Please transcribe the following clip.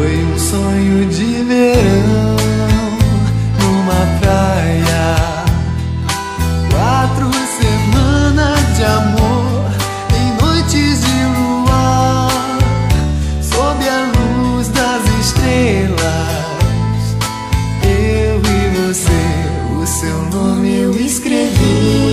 Foi um sonho de verão numa praia. Quatro semanas de amor em noites de luar, sob a luz das estrelas. Eu e você, o seu nome eu escrevi.